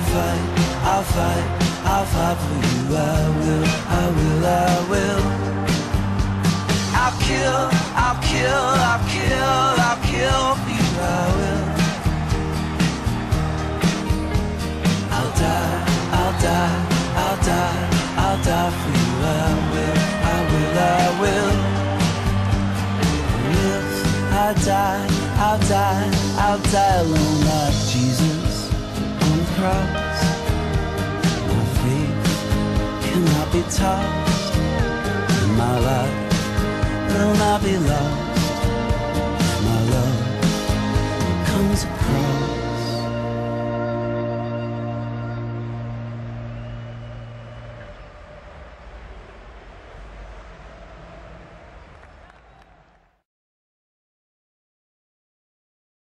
fight, I'll fight for you. I will, I will, I will. I'll kill, I'll kill, I'll kill, I'll kill for you. I will. I'll die, I'll die, I'll die, I'll die for you. I will, I will, I will. If I die, I'll die, I'll die alone like Jesus cannot be touched. My love will not be lost. My love comes across.